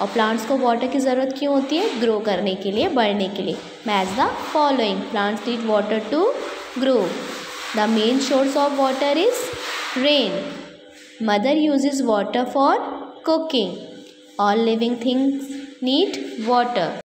और प्लांट्स को वाटर की ज़रूरत क्यों होती है? ग्रो करने के लिए, बढ़ने के लिए. Match the following plants need water to grow the main source of water is rain mother uses water for cooking all living things need water